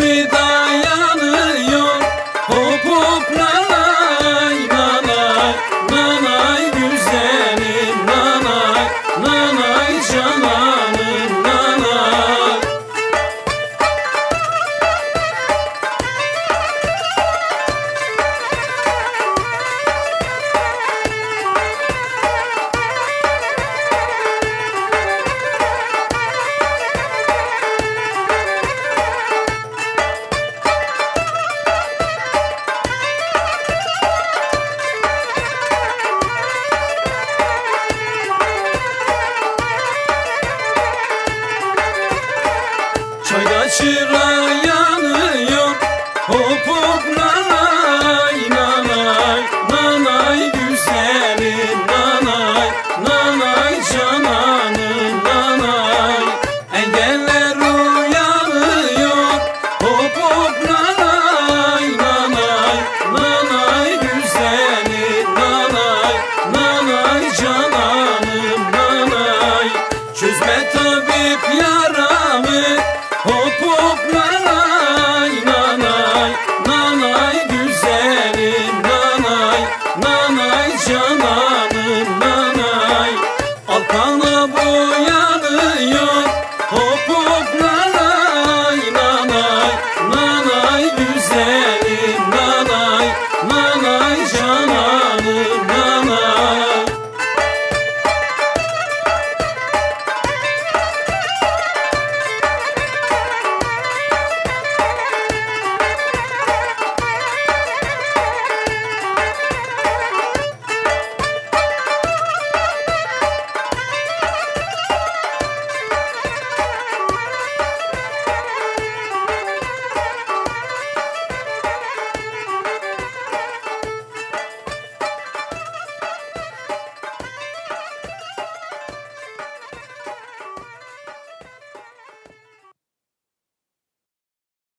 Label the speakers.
Speaker 1: जीविता Ezme tabip yaramı Hop hoplar